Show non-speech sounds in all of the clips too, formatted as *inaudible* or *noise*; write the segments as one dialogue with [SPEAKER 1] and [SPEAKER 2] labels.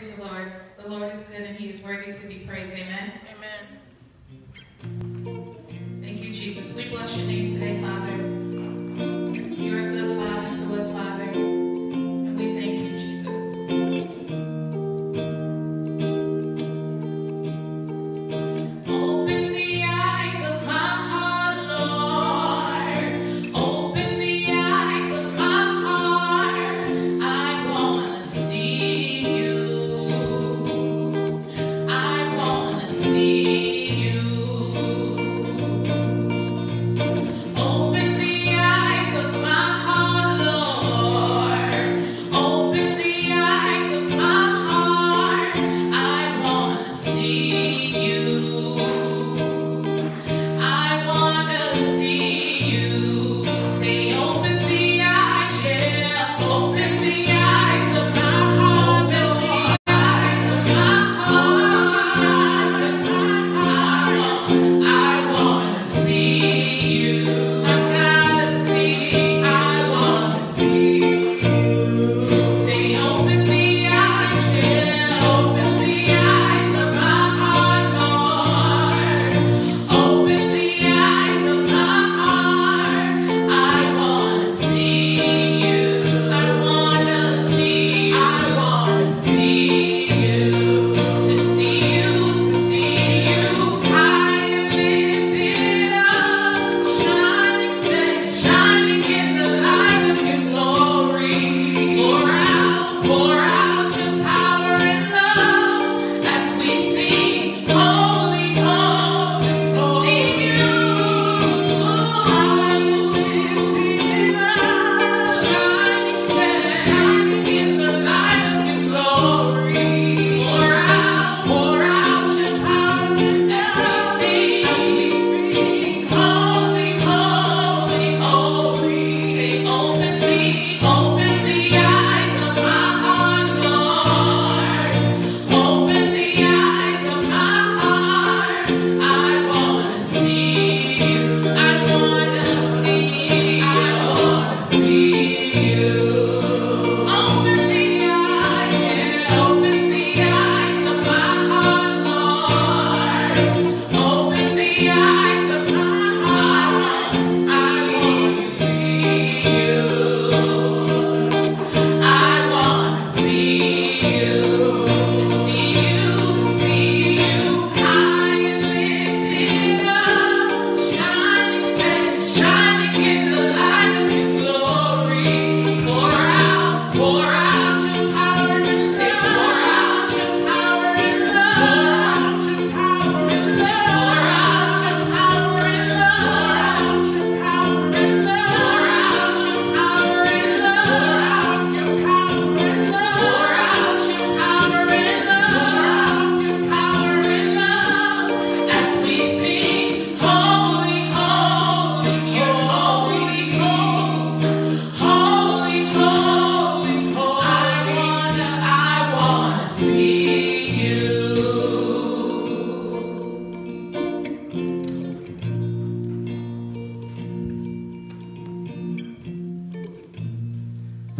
[SPEAKER 1] Praise the Lord. The Lord is good and he is worthy to be praised. Amen.
[SPEAKER 2] Amen.
[SPEAKER 1] Thank you, Jesus. We bless your name today, Father.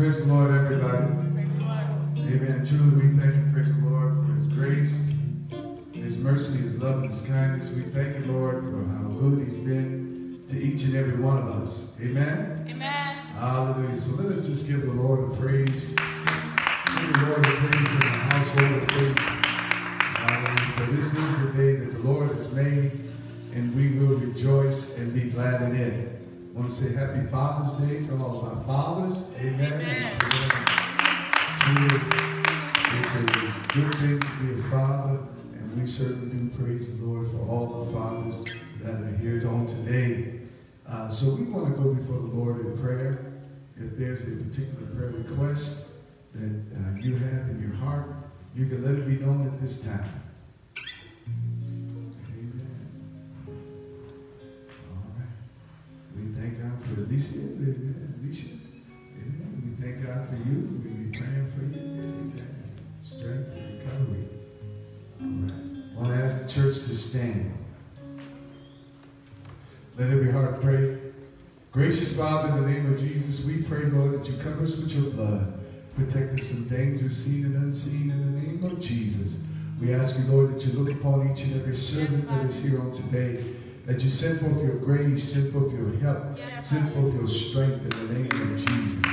[SPEAKER 3] Praise the Lord, everybody.
[SPEAKER 2] Praise the Lord.
[SPEAKER 3] Amen. Truly, we thank you, praise the Lord, for His grace, His mercy, His love, and His kindness. We thank you, Lord, for how good He's been to each and every one of us. Amen.
[SPEAKER 2] Amen.
[SPEAKER 3] Hallelujah. So let us just give the Lord a praise. Give the Lord a praise I want to say happy Father's Day to all of my fathers. Amen.
[SPEAKER 2] Amen.
[SPEAKER 3] It's a good thing to be a father, and we certainly do praise the Lord for all the fathers that are here on today. Uh, so we want to go before the Lord in prayer. If there's a particular prayer request that uh, you have in your heart, you can let it be known at this time. Thank God for Alicia. Amen. Alicia. Amen. We thank God for you. We be praying for you. Amen. Strength and recovery. All right. I want to ask the church to stand. Let every heart pray. Gracious Father, in the name of Jesus, we pray, Lord, that you cover us with your blood. Protect us from danger seen and unseen in the name of Jesus. We ask you, Lord, that you look upon each and every servant that is here on today, that you send forth your grace, send forth your help, send forth your strength in the name of Jesus.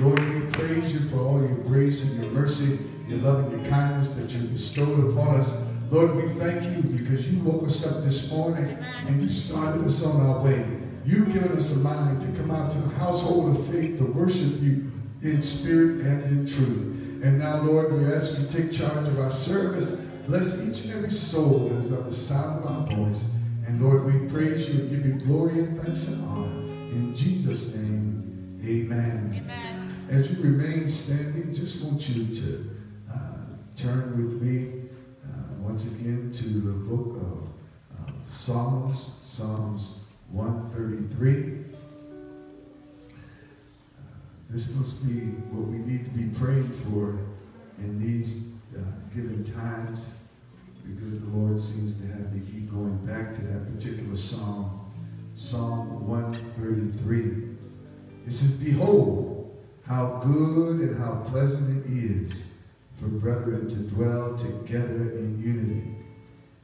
[SPEAKER 3] Lord, we praise you for all your grace and your mercy, your love and your kindness that you bestowed upon us. Lord, we thank you because you woke us up this morning and you started us on our way. You've given us a mind to come out to the household of faith to worship you in spirit and in truth. And now, Lord, we ask you to take charge of our service. Bless each and every soul that is on the sound of our voice. And Lord, we praise you and give you glory and thanks and honor. In Jesus' name, amen.
[SPEAKER 2] Amen.
[SPEAKER 3] As you remain standing, just want you to uh, turn with me uh, once again to the book of uh, Psalms, Psalms 133. Uh, this must be what we need to be praying for in these uh, given times because the Lord seems to have me keep going back to that particular psalm, Psalm 133. It says, Behold, how good and how pleasant it is for brethren to dwell together in unity.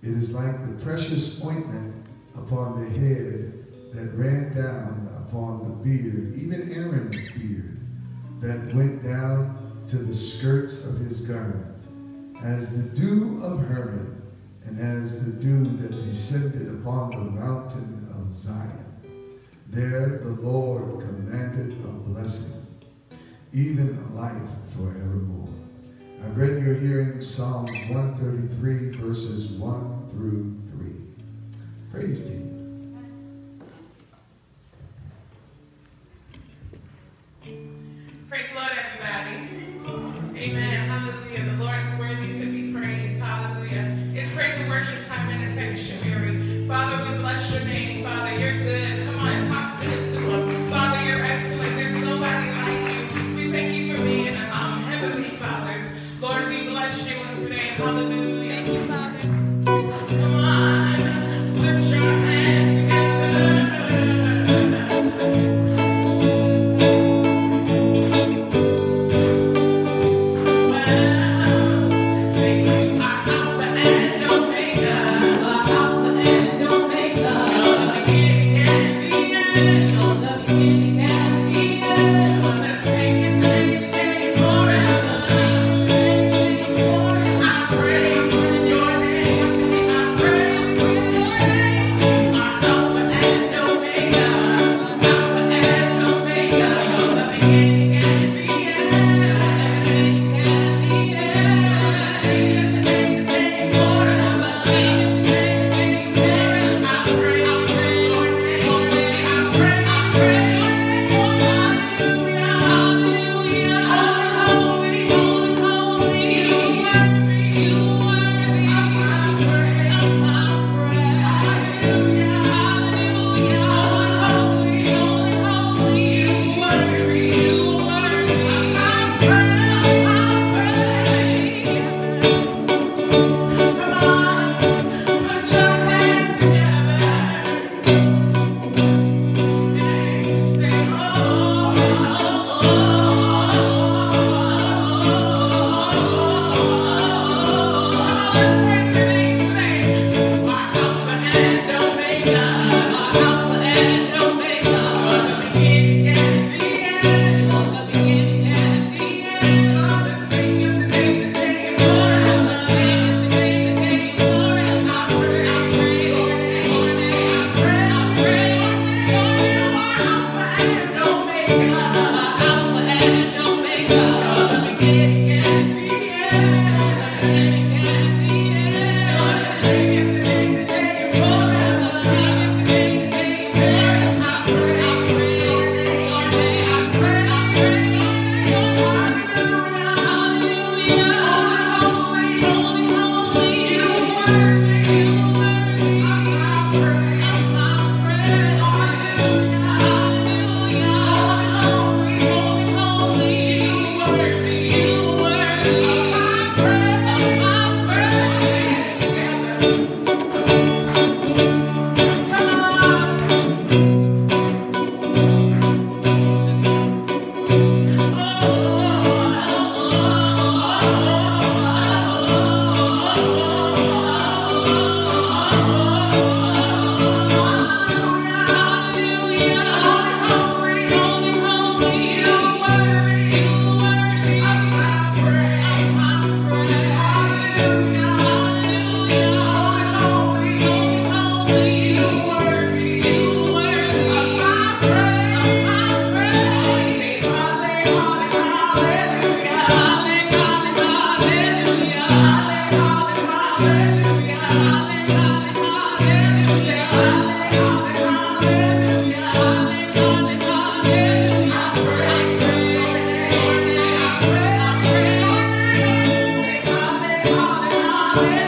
[SPEAKER 3] It is like the precious ointment upon the head that ran down upon the beard, even Aaron's beard, that went down to the skirts of his garment, as the dew of Hermon, and as the dew that descended upon the mountain of Zion. There the Lord commanded a blessing, even life forevermore. I've read in your hearing Psalms 133, verses 1 through 3. Praise team.
[SPEAKER 1] Praise the Lord, everybody. Amen. Hallelujah. The Lord is worthy to be praised. Praise and worship time in the sanctuary. Father, we bless your name. Father, you're good. Hallelujah.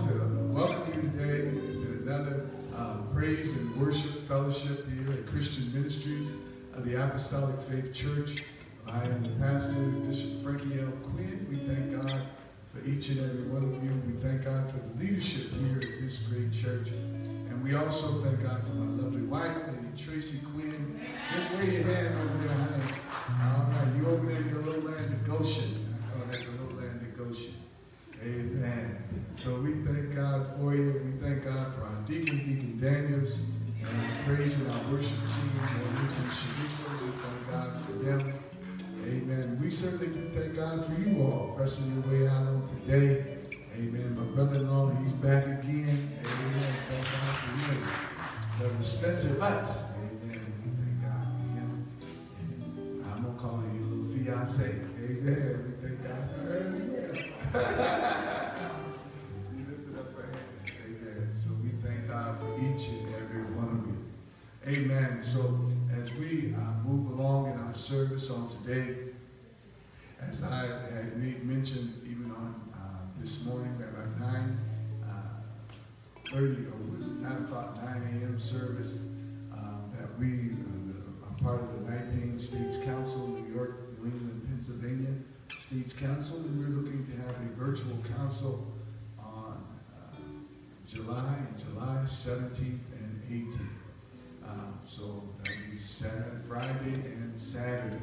[SPEAKER 3] To welcome you today to another uh, praise and worship fellowship here at Christian Ministries of the Apostolic Faith Church. I am the pastor, Bishop Frankie L. Quinn. We thank God for each and every one of you. We thank God for the leadership here at this great church. And we also thank God for my lovely wife, Lady Tracy Quinn. Just wave your hand over there, honey. All right, you over there in your little land of Goshen. I call that the little land of Goshen. Amen. So we thank God for you. We thank God for our deacon, Deacon Daniels, and praising our worship team, and. We thank God for them. Amen. We certainly do thank God for you all pressing your way out on today. Amen. My brother-in-law, he's back again. Amen. Thank God for him. Brother Spencer Butts. Amen. We thank God for him. And I'm going to call your little fiance. Amen. We thank God for her as well. *laughs* Amen. So as we uh, move along in our service on today, as I had mentioned even on uh, this morning at our 9 uh, 30 or was it 9 o'clock 9 a.m. service um, that we uh, are part of the Nipane States Council, New York, New England, Pennsylvania States Council, and we're looking to have a virtual council on uh, July, July 17th and 18th. Um, so that'll be Saturday, Friday, and Saturday.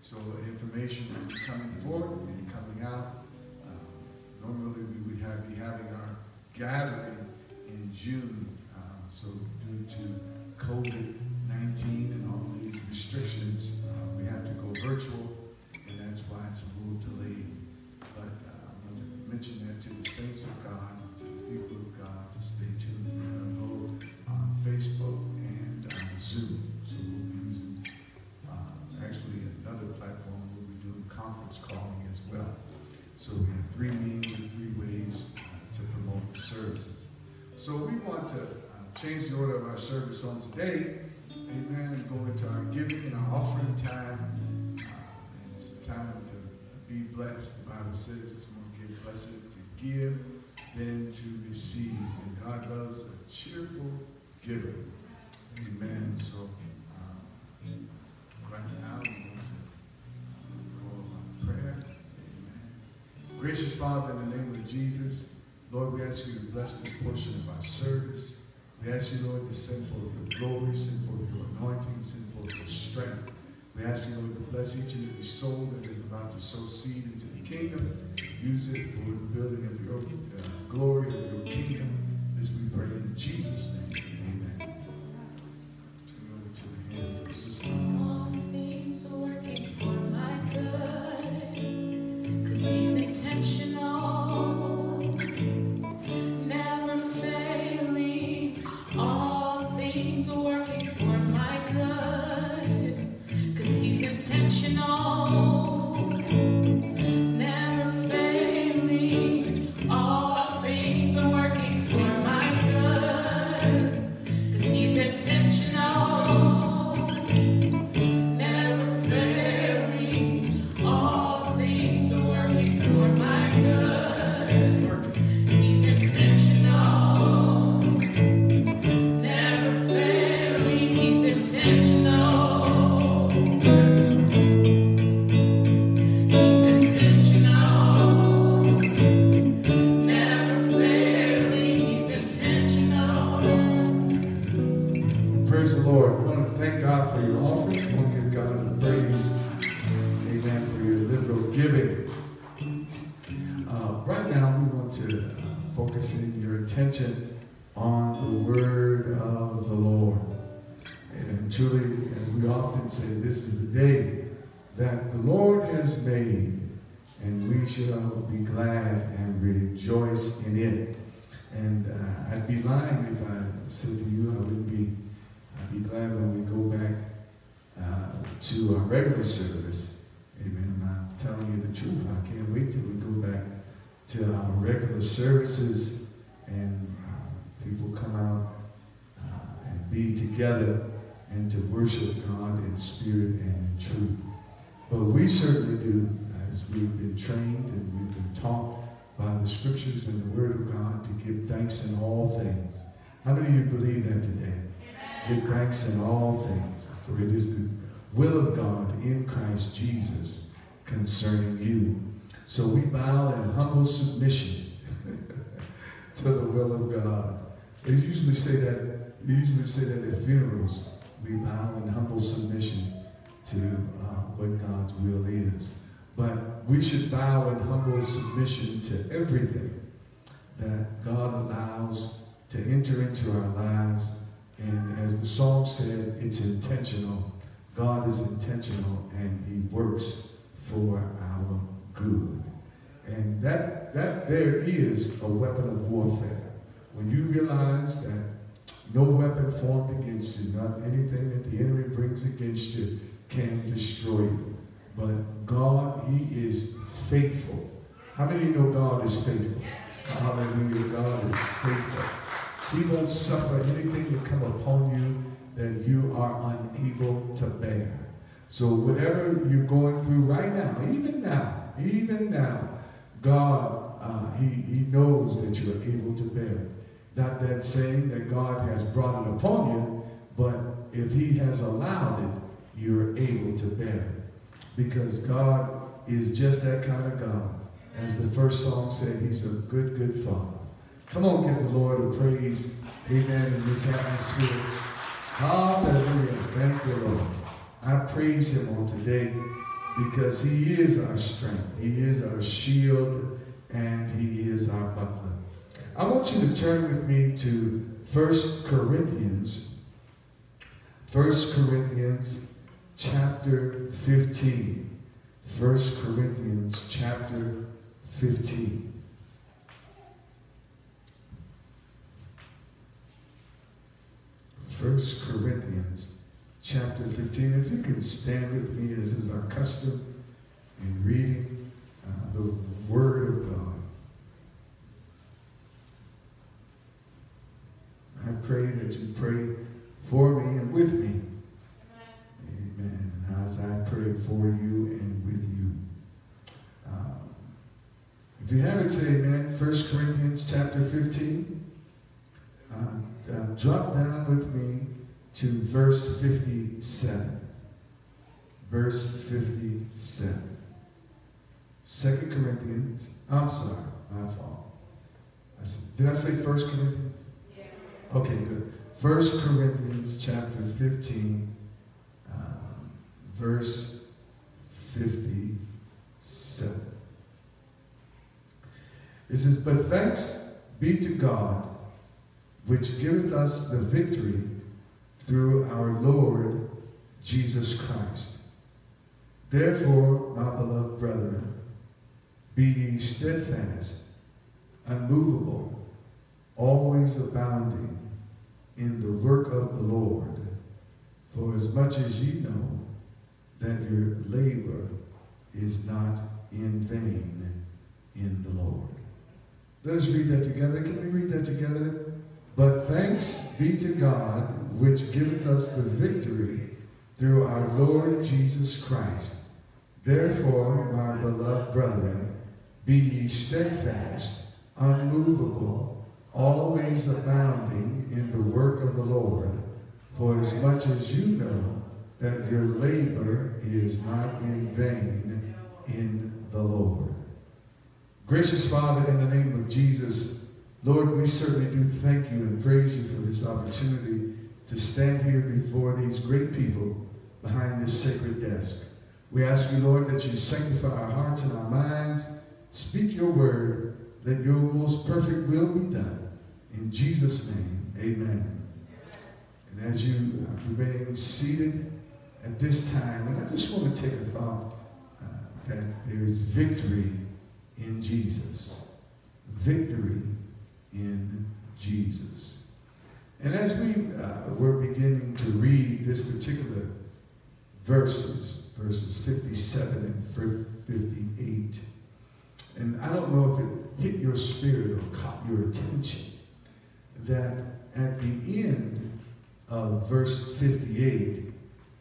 [SPEAKER 3] So information will be coming forward and coming out. Um, normally we would have be having our gathering in June. Um, so due to COVID-19 and all these restrictions, service on today. Amen. Go into our giving and our offering time. Uh, and it's a time to be blessed. The Bible says it's more give blessed to give than to receive. And God loves a cheerful giver. Amen. So um, right now we want to go on prayer. Amen. Gracious Father, in the name of Jesus, Lord, we ask you to bless this portion of our service. We ask you, Lord, to send forth your glory, send forth your anointing, send forth your strength. We ask you, Lord, to bless each and every soul that is about to sow seed into the kingdom. Use it for the building of your uh, glory of your kingdom. This we pray in Jesus' name. Amen. Turn over to the hands of Sister. To our regular service. Amen. I'm telling you the truth. I can't wait till we go back to our regular services and uh, people come out uh, and be together and to worship God in spirit and in truth. But we certainly do, as we've been trained and we've been taught by the scriptures and the word of God to give thanks in all things. How many of you believe that today? Give thanks in all things, for it is the will of God in Christ Jesus concerning you. So we bow in humble submission *laughs* to the will of God. They usually say that, they usually say that at funerals. We bow in humble submission to uh, what God's will is. But we should bow in humble submission to everything that God allows to enter into our lives. And as the song said, it's intentional. God is intentional and he works for our good. And that, that there is a weapon of warfare. When you realize that no weapon formed against you, not anything that the enemy brings against you, can destroy you. But God, He is faithful. How many of you know God is faithful? Hallelujah. God is faithful. He won't suffer anything to come upon you that you are unable to bear. So whatever you're going through right now, even now, even now, God, uh, he, he knows that you are able to bear it. Not that saying that God has brought it upon you, but if he has allowed it, you're able to bear it. Because God is just that kind of God. As the first song said, he's a good, good father. Come on, give the Lord a praise. Amen. In this atmosphere. Hallelujah. Thank you, Lord. I praise him on today because he is our strength. He is our shield and he is our buckler. I want you to turn with me to 1 Corinthians. 1 Corinthians chapter 15. 1 Corinthians chapter 15. First Corinthians chapter 15. If you can stand with me as is our custom in reading uh, the Word of God. I pray that you pray for me and with me. Amen. And as I pray for you and with you. Um, if you have it, say amen. 1 Corinthians chapter 15. Uh, uh, drop down with me to verse 57. Verse 57. 2 Corinthians. I'm sorry, my fault. I said, did I say 1 Corinthians?
[SPEAKER 2] Yeah.
[SPEAKER 3] Okay, good. 1 Corinthians chapter 15, um, verse 57. It says, But thanks be to God, which giveth us the victory through our Lord Jesus Christ. Therefore, my beloved brethren, be ye steadfast, unmovable, always abounding in the work of the Lord, for as much as ye know that your labor is not in vain in the Lord. Let us read that together. Can we read that together? But thanks be to God, which giveth us the victory through our Lord Jesus Christ. Therefore, my beloved brethren, be ye steadfast, unmovable, always abounding in the work of the Lord, for as much as you know that your labor is not in vain in the Lord. Gracious Father, in the name of Jesus, Lord, we certainly do thank you and praise you for this opportunity to stand here before these great people behind this sacred desk. We ask you, Lord, that you sanctify our hearts and our minds, speak your word, that your most perfect will be done. In Jesus' name, amen. And as you remain seated at this time, and I just want to take a thought uh, that there is victory in Jesus. Victory in Jesus. And as we uh, were beginning to read this particular verses, verses 57 and 58, and I don't know if it hit your spirit or caught your attention, that at the end of verse 58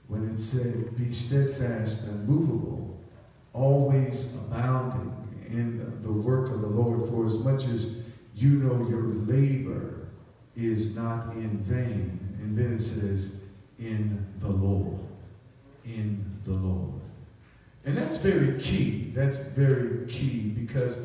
[SPEAKER 3] when it said, Be steadfast and movable, always abounding in the work of the Lord, for as much as you know your labor is not in vain. And then it says, In the Lord. In the Lord. And that's very key. That's very key because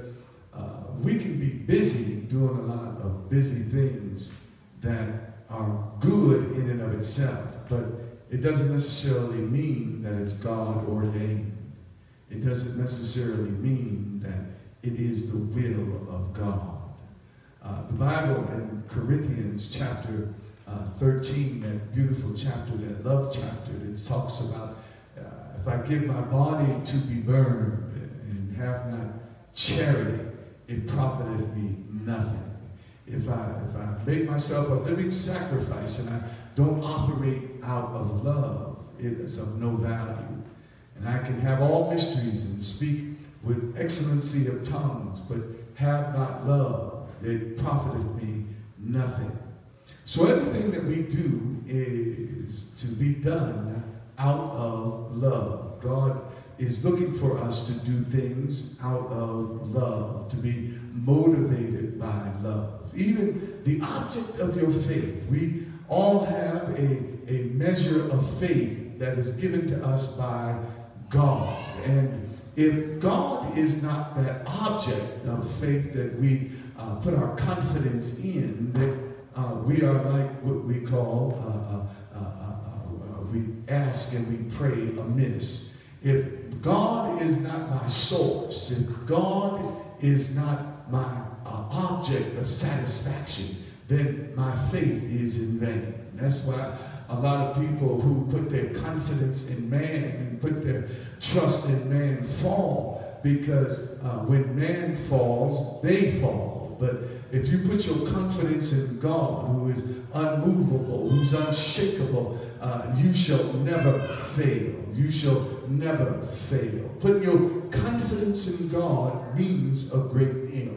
[SPEAKER 3] uh, we can be busy doing a lot of busy things that are good in and of itself, but it doesn't necessarily mean that it's God ordained. It doesn't necessarily mean that it is the will of God. Uh, the Bible in Corinthians chapter uh, 13, that beautiful chapter, that love chapter, it talks about uh, if I give my body to be burned and have not charity, it profiteth me nothing. If I, if I make myself a living sacrifice and I don't operate out of love, it is of no value. And I can have all mysteries and speak with excellency of tongues, but have not love, it profiteth me nothing. So everything that we do is to be done out of love. God is looking for us to do things out of love, to be motivated by love. Even the object of your faith, we all have a, a measure of faith that is given to us by God. And if God is not that object of faith that we uh, put our confidence in, that uh, we are like what we call, uh, uh, uh, we ask and we pray amiss. If God is not my source, if God is not my object of satisfaction, then my faith is in vain. That's why a lot of people who put their confidence in man and put their trust in man fall because uh, when man falls, they fall. But if you put your confidence in God, who is unmovable, who's unshakable, uh, you shall never fail. You shall never fail. Putting your confidence in God means a great deal.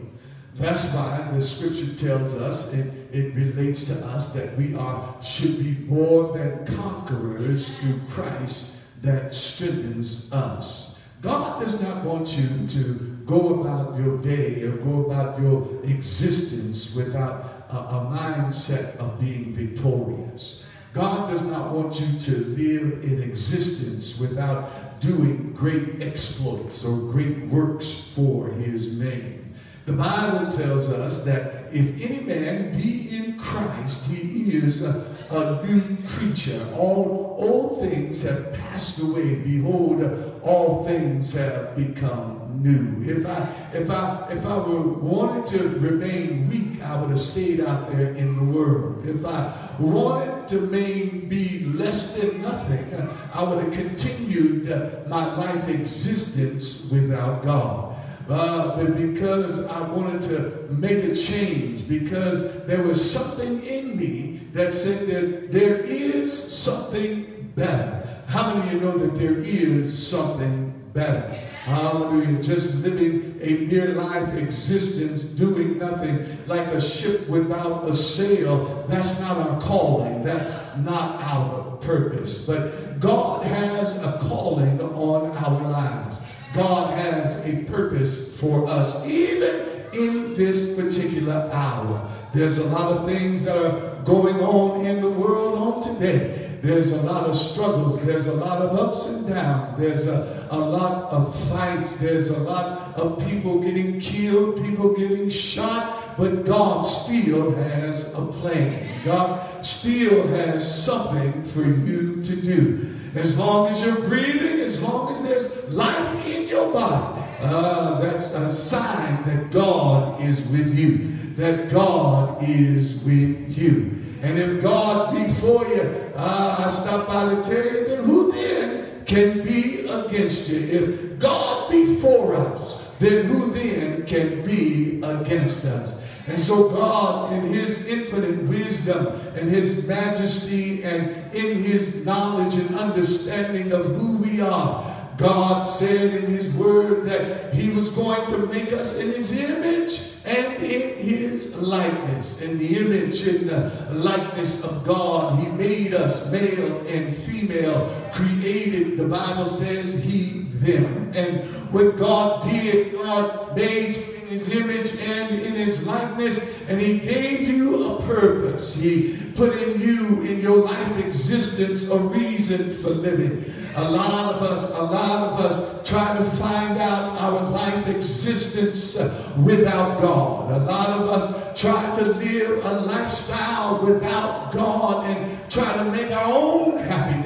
[SPEAKER 3] That's why the scripture tells us, it, it relates to us that we are should be more than conquerors through Christ that strengthens us. God does not want you to go about your day or go about your existence without a, a mindset of being victorious. God does not want you to live in existence without doing great exploits or great works for his name. The Bible tells us that if any man be in Christ, he is a, a new creature. All old things have passed away. Behold, all things have become If I if I if I were wanted to remain weak, I would have stayed out there in the world. If I wanted to remain be less than nothing, I would have continued my life existence without God. Uh, but because I wanted to make a change, because there was something in me that said that there is something better. How many of you know that there is something better? Hallelujah. Just living a mere life existence, doing nothing like a ship without a sail. That's not our calling. That's not our purpose. But God has a calling on our lives. God has a purpose for us, even in this particular hour. There's a lot of things that are going on in the world on today. There's a lot of struggles. There's a lot of ups and downs. There's a, a lot of fights. There's a lot of people getting killed, people getting shot. But God still has a plan. God still has something for you to do. As long as you're breathing, as long as there's life in your body, uh, that's a sign that God is with you. That God is with you. And if God be for you, uh, I stop by to tell you, then who then can be against you? If God be for us, then who then can be against us? And so God, in his infinite wisdom and his majesty and in his knowledge and understanding of who we are, God said in His Word that He was going to make us in His image and in His likeness. In the image and the likeness of God, He made us male and female, created, the Bible says, He them. And what God did, God made in His image and in His likeness, and He gave you a purpose. He put in you, in your life existence, a reason for living. A lot of us, a lot of us try to find out our life existence without God. A lot of us try to live a lifestyle without God and try to make our own happiness.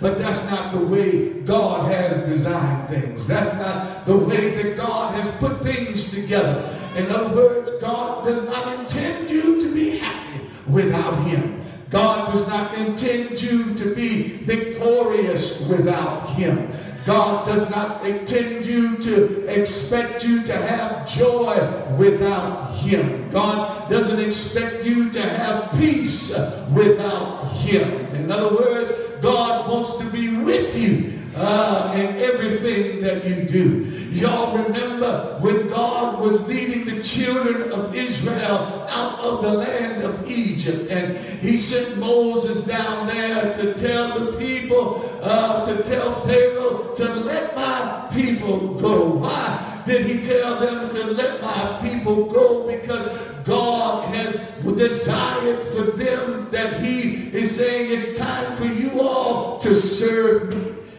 [SPEAKER 3] But that's not the way God has designed things. That's not the way that God has put things together. In other words, God does not intend you to be happy without Him. God does not intend you to be victorious without Him. God does not intend you to expect you to have joy without Him. God doesn't expect you to have peace without Him. In other words, God wants to be with you uh, in everything that you do. Y'all remember when God was leading the children of Israel out of the land of Egypt, and He sent Moses down there to tell the people, uh, to tell Pharaoh to let my people go. Why did He tell them to let my people go? Because God has desired for them that He is saying it's time for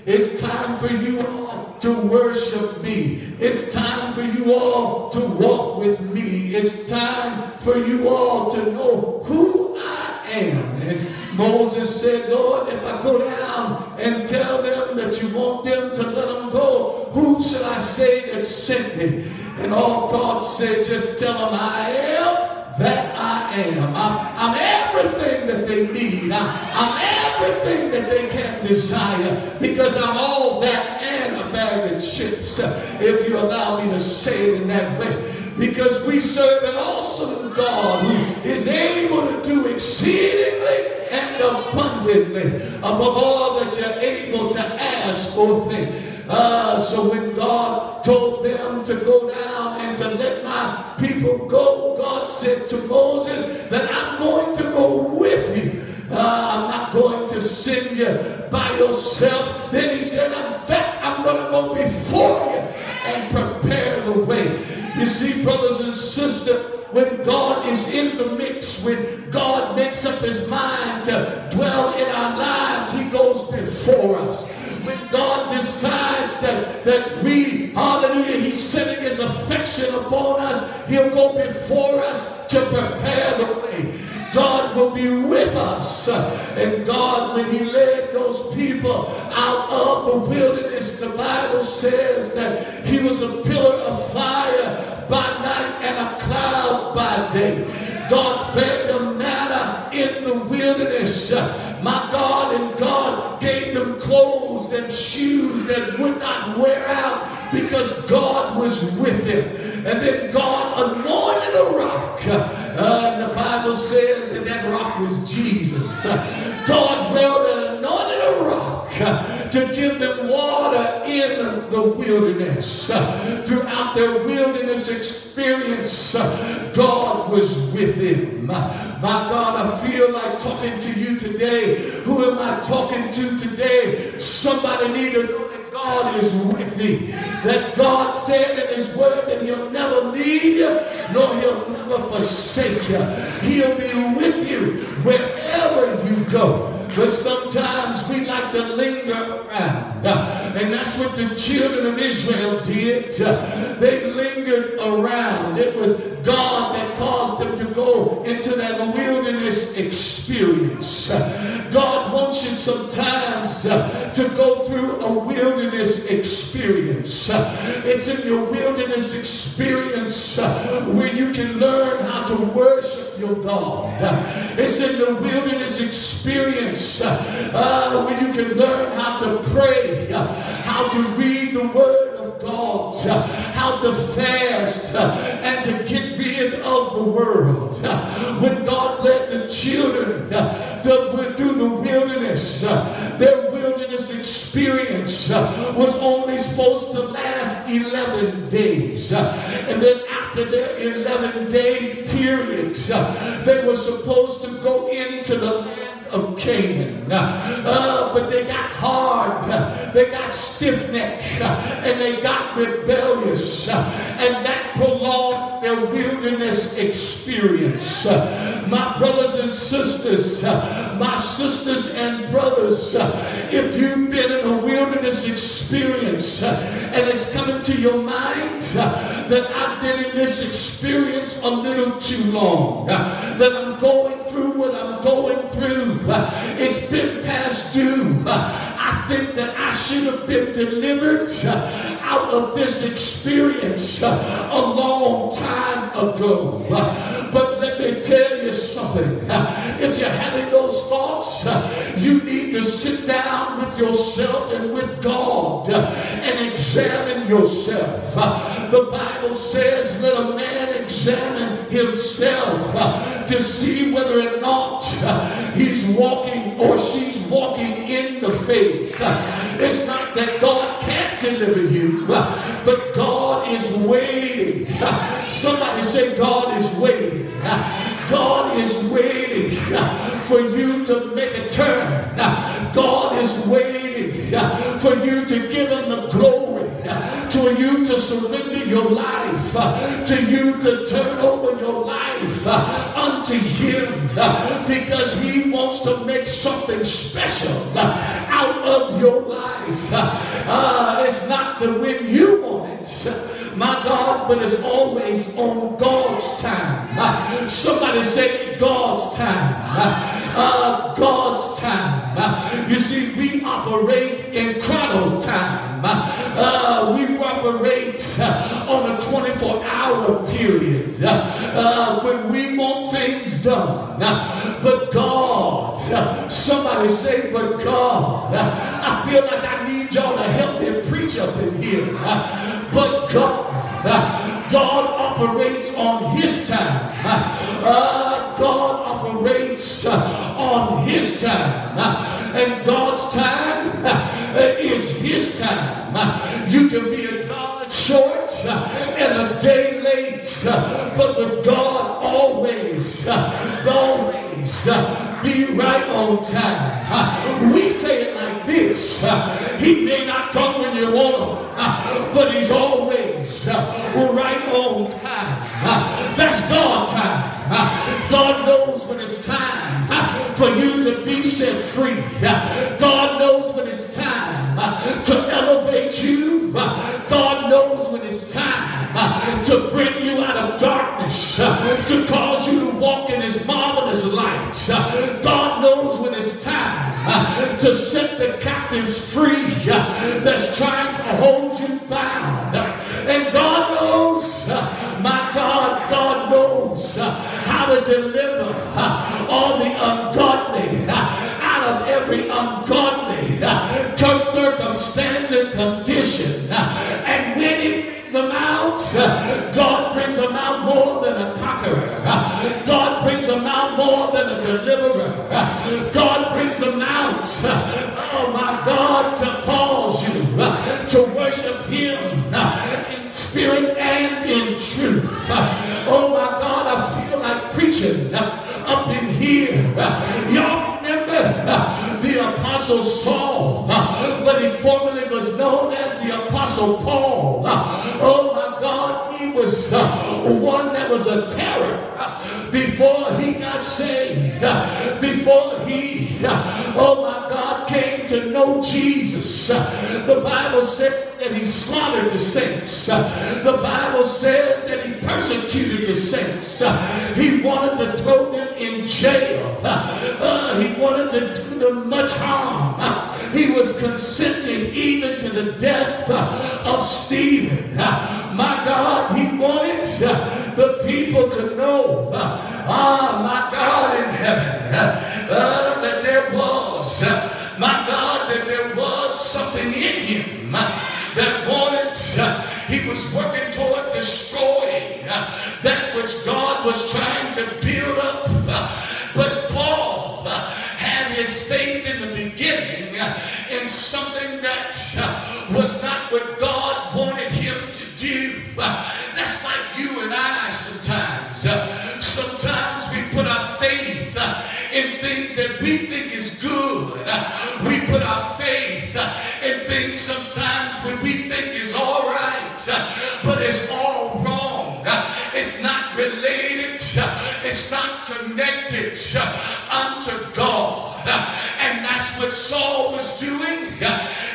[SPEAKER 3] It's time for you all to worship me. It's time for you all to walk with me. It's time for you all to know who I am. And Moses said, Lord, if I go down and tell them that you want them to let them go, who shall I say that sent me? And all God said, just tell them I am that I am. I'm, I'm need. I'm everything that they can desire because I'm all that and a bag of chips, if you allow me to say it in that way. Because we serve an awesome God who is able to do exceedingly and abundantly above all that you're able to ask or think. Uh, so when God told them to go down and to let my people go, God said to Moses that I'm going to go with you. Uh, I'm not going to send you by yourself. Then he said, in fact, I'm going to go before you and prepare the way. You see, brothers and sisters, when God is in the mix, when God makes up his mind to dwell in our lives, he goes before us when God decides that, that we, hallelujah, He's sending His affection upon us, He'll go before us to prepare the way. God will be with us. And God, when He led those people out of the wilderness, the Bible says that He was a pillar of fire by night and a cloud by day. God fed them manna in the wilderness. My God, and God gave them clothes and shoes that would not wear out because God was with them. And then God Throughout their wilderness experience, God was with them. My God, I feel like talking to you today. Who am I talking to today? Somebody need to know that God is with thee. That God said in his word that he'll never leave you, nor he'll never forsake you. He'll be with you wherever you go. But sometimes we like to linger around. And that's what the children of Israel did. They lingered around. It was God that caused them into that wilderness experience. God wants you sometimes uh, to go through a wilderness experience. It's in your wilderness experience uh, where you can learn how to worship your God. It's in the wilderness experience uh, uh, where you can learn how to pray, how to read the Word God, how to fast, and to get rid of the world. When God led the children through the wilderness, their wilderness experience was only supposed to last 11 days. And then after their 11 day periods, uh, they were supposed to go into the land of Canaan. Uh, but they got hard, they got stiff necked, and they got rebellious, and that prolonged their wilderness experience. My brothers and sisters, my sisters and brothers, if you've been in a wilderness experience and it's coming to your mind that I've been in this experience a little too long, that I'm going through what I'm going through, it's been past due. I think that I should have been delivered out of this experience a long time ago. But tell you something. *laughs* If you're having those thoughts, *laughs* you need to sit down with yourself and with God and examine yourself. *laughs* The Bible says, let a man examine himself to see whether or not he's walking or she's walking in the faith. It's not that God can't deliver you, but God is waiting. Somebody say, God is waiting. God is waiting for you to make a turn. God is waiting for you to give him the glory, to you to surrender your life, to you to turn over your life unto him because he wants to make something special out of your life. Uh, it's not the when you want it my God, but it's always on God's time. Somebody say God's time. Uh, God's time. You see, we operate in chrono time. Uh, we operate on a 24 hour period uh, when we want things done. But God, somebody say, but God, I feel like I need y'all to help me preach up in here. But God, God operates on his time. Them more than a deliverer. God brings them out, oh my God, to cause you uh, to worship him uh, in spirit and in truth. Uh, oh my God, I feel like preaching up in here. Y'all remember the apostle Saul, but he formerly was known as the apostle Paul. Jesus. The Bible said that he slaughtered the saints. The Bible says that he persecuted the saints. He wanted to throw them in jail. Uh, he wanted to do them much harm. He was consenting even to the death of Stephen. My God, he wanted the people to know, ah, Saul was doing.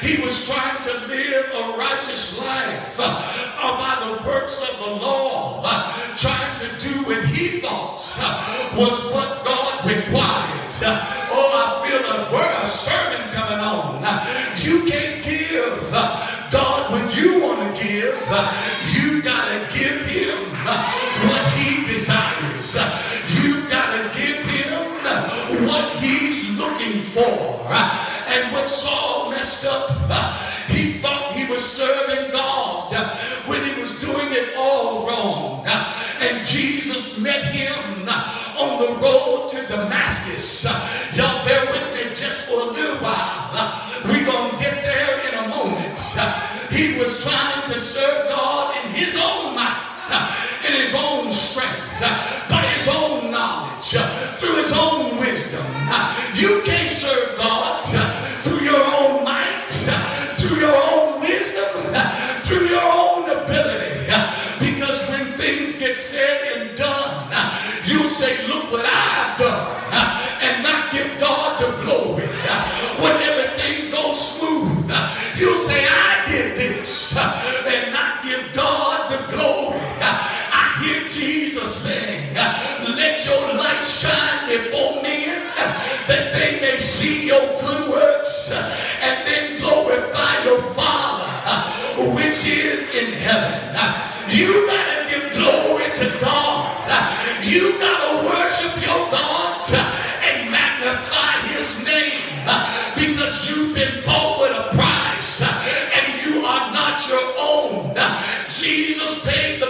[SPEAKER 3] He was trying to live a righteous life uh, by the works of the law, uh, trying to do what he thought uh, was what God required. your own. Jesus paid the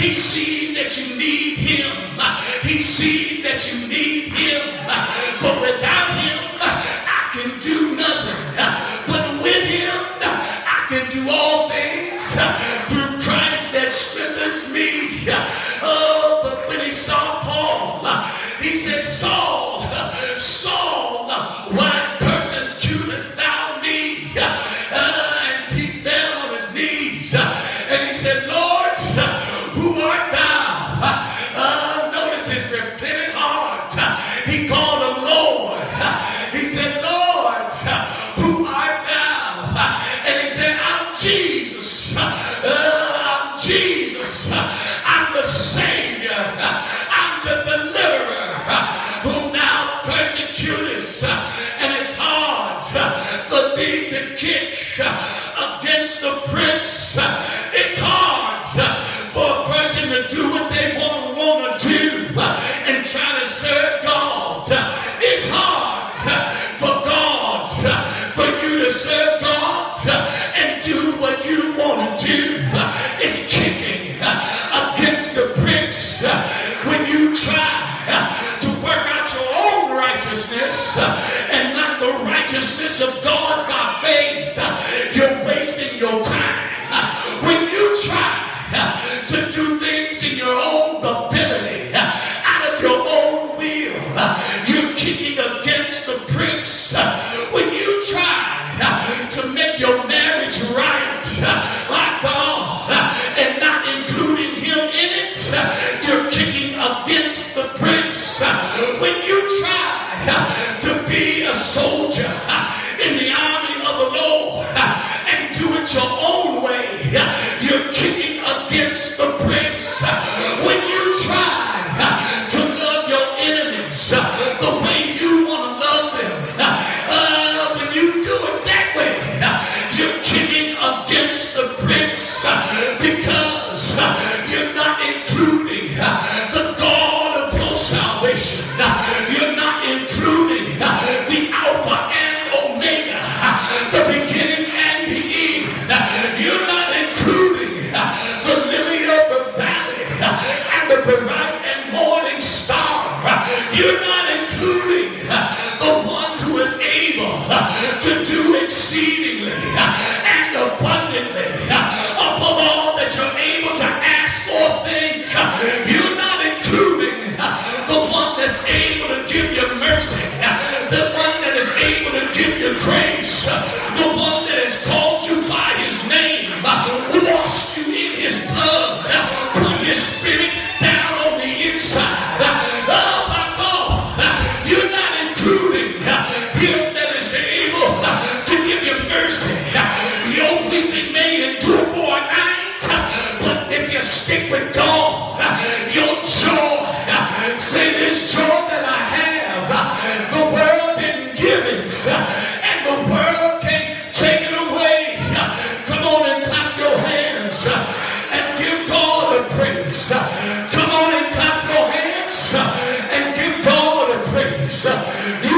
[SPEAKER 3] He sees that you need him. He sees that you need him. For without him, I can do nothing. against the prince. When you try to be a soldier, yourself.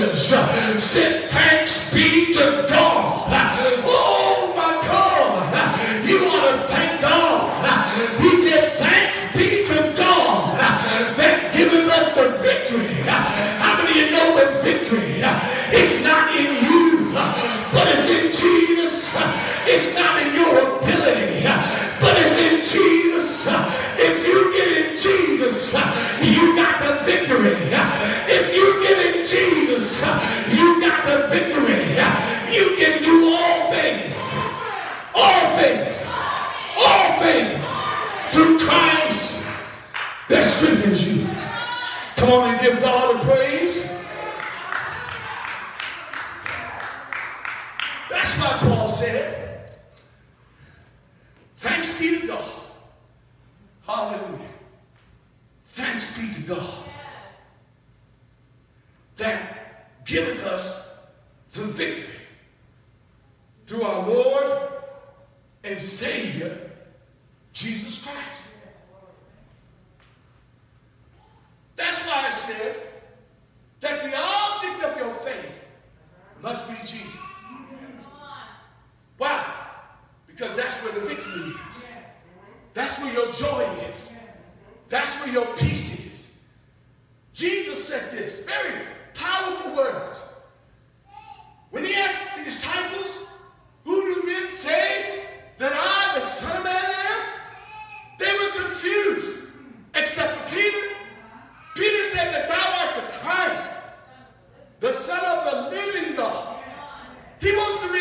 [SPEAKER 3] nations. Said, thanks be to God. Oh my God. You ought to thank God. He said, thanks be to God that giveth us the victory. How many of you know the victory? It's not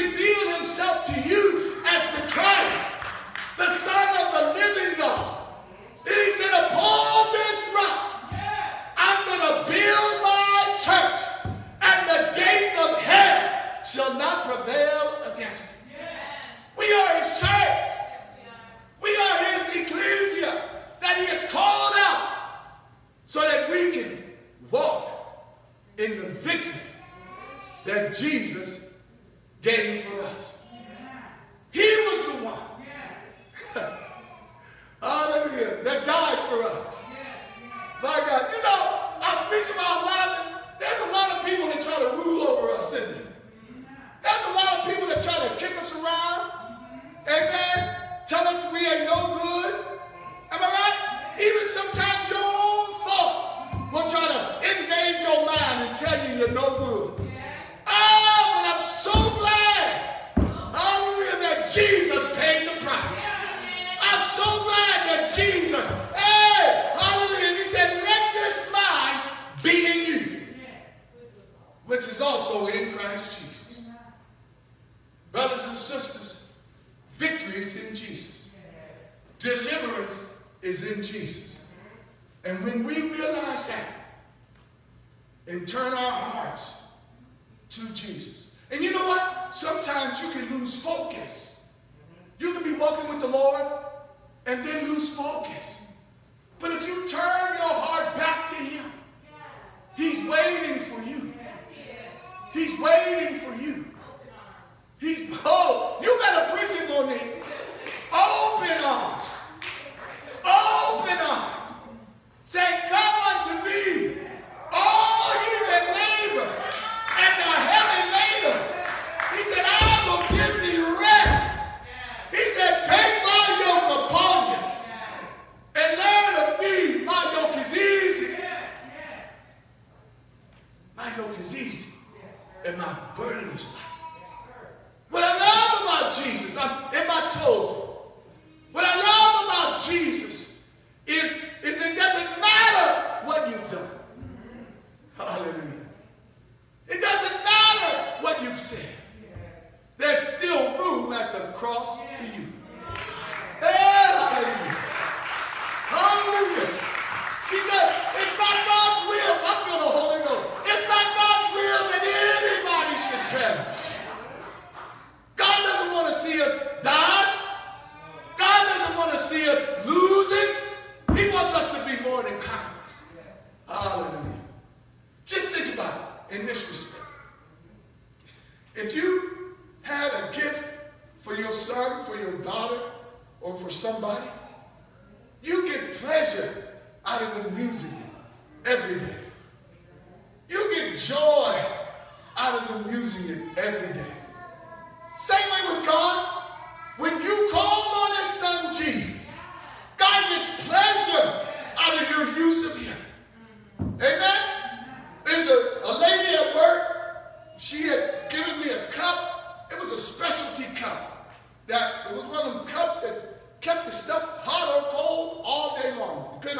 [SPEAKER 3] reveal himself to you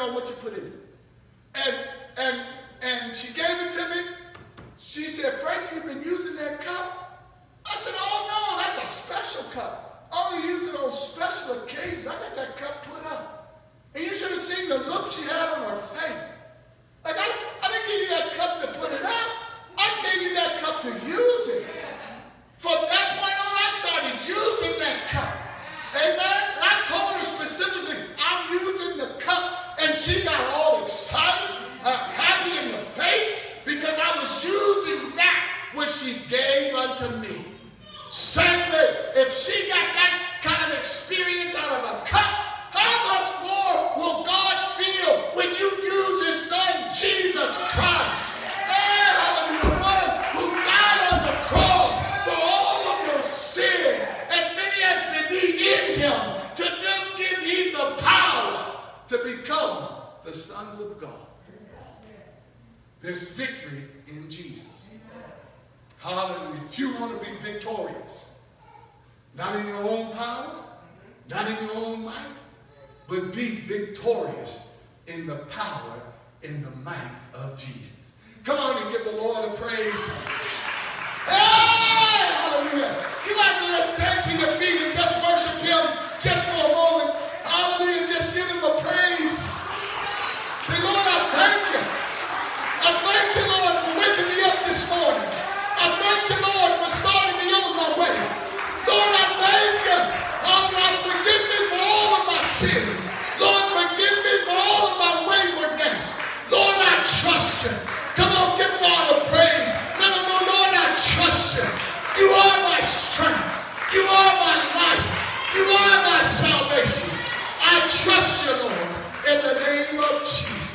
[SPEAKER 3] on what you put in it. And and and she gave it to me. She said, Frank, you've been using that cup? I said, oh no, that's a special cup. Only use it on special occasions. I got that cup put up. And you should have seen the look she had on her face. Like, I, I didn't give you that cup to put it up. I gave you that cup to use it. From that point on, I started using that cup. Amen. And I told her specifically, I'm using the cup. And she got all excited, uh, happy in the face, because I was using that which she gave unto me. Same way, if she got that kind of experience out of a cup, how much more will God feel when you use his son, Jesus Christ? Hey, hallelujah, become the sons of God. There's victory in Jesus. Hallelujah. If you want to be victorious, not in your own power, not in your own might, but be victorious in the power, in the might of Jesus. Come on and give the Lord a praise. Hey, hallelujah. You might want to stand to your feet and just worship him just for a moment. Hallelujah. Just give him a praise. Thank you. I thank you, Lord, for waking me up this morning. I thank you, Lord, for starting me on my way. Lord, I thank you. Oh, Lord, forgive me for all of my sins. Lord, forgive me for all of my waywardness. Lord, I trust you. Come on, give God a praise. Let him know, Lord, I trust you. You are my strength. You are my life. You are my salvation. I trust you, Lord, in the name of Jesus.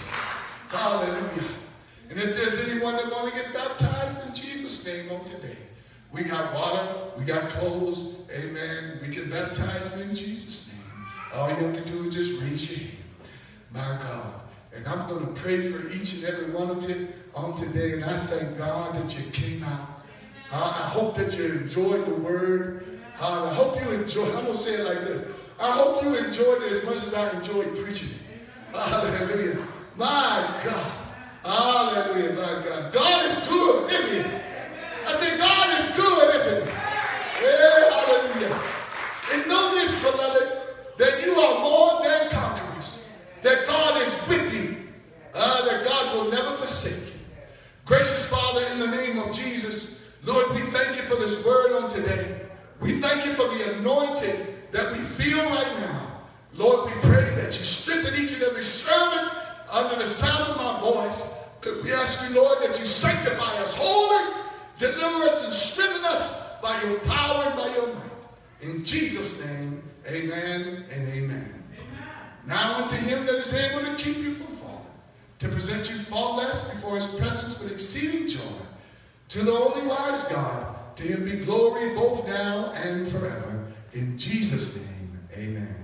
[SPEAKER 3] Hallelujah. And if there's anyone that want to get baptized in Jesus' name on today, we got water, we got clothes, amen. We can baptize you in Jesus' name. All you have to do is just raise your hand. My God. And I'm going to pray for each and every one of you on today. And I thank God that you came out. I hope that you enjoyed the word. I hope you enjoyed. I'm going to say it like this. I hope you enjoyed it as much as I enjoyed preaching it. Hallelujah. My God. Hallelujah, my God. God is good, isn't he? I said, God is good, isn't he? Yeah, hallelujah. And know this, beloved, that you are more than conquerors. That God is with you. Uh, that God will never forsake you. Gracious Father, in the name of Jesus, Lord, we thank you for this word on today. We thank you for the anointing that we feel right now. Lord, we pray that you strengthen each and every servant under the sound of my voice. We ask you, Lord, that you sanctify us wholly, deliver us and strengthen us by your power and by your might. In Jesus' name, amen and amen. Now unto him that is able to keep you from falling, to present you faultless before his presence with exceeding joy. To the only wise God, to him be glory both now and forever. In Jesus' name, amen.